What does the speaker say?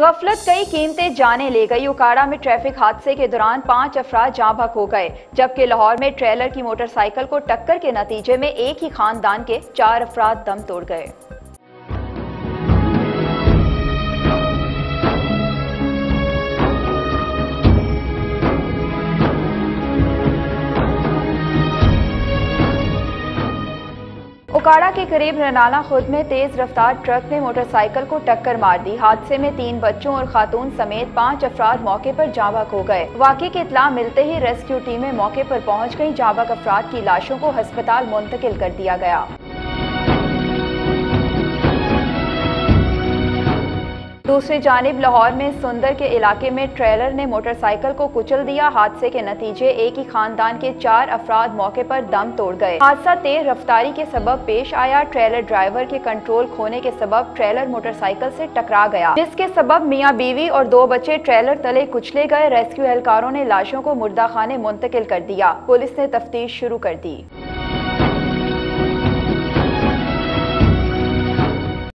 गफलत कई कीमतें जाने ले गई। उकाड़ा में ट्रैफ़िक हादसे के दौरान पाँच अफराद जहाँ भक हो गए, जबकि लाहौर में ट्रेलर की मोटरसाइकिल को टक्कर के नतीजे में एक ही खानदान के चार अफराद दम तोड़ गए। उकाड़ा के करीब रनाना खुद में तेज रफ्तार ट्रक ने मोटरसाइकिल को टक्कर मार दी। हादसे में तीन बच्चों और खातून समेत पाँच अफराद मौके पर जाबक हो गए। वाकई की इतला मिलते ही रेस्क्यू टीमें मौके पर पहुँच गई। जाबक अफराद की लाशों को अस्पताल मुंतकिल कर दिया गया। दूसरी जानब लाहौर में सुंदर के इलाके में ट्रेलर ने मोटरसाइकिल को कुचल दिया। हादसे के नतीजे, एक ही खानदान के चार अफराद मौके पर दम तोड़ गए। हादसा तेज रफ्तारी के सबब पेश आया। ट्रेलर ड्राइवर के कंट्रोल खोने के सबब ट्रेलर मोटरसाइकिल से टकरा गया, जिसके सबब मियाँ बीवी और दो बच्चे ट्रेलर तले कुचले गए। रेस्क्यू एहलकारों ने लाशों को मुर्दा खाने मुंतकिल कर दिया। पुलिस ने तफ्तीश शुरू कर दी।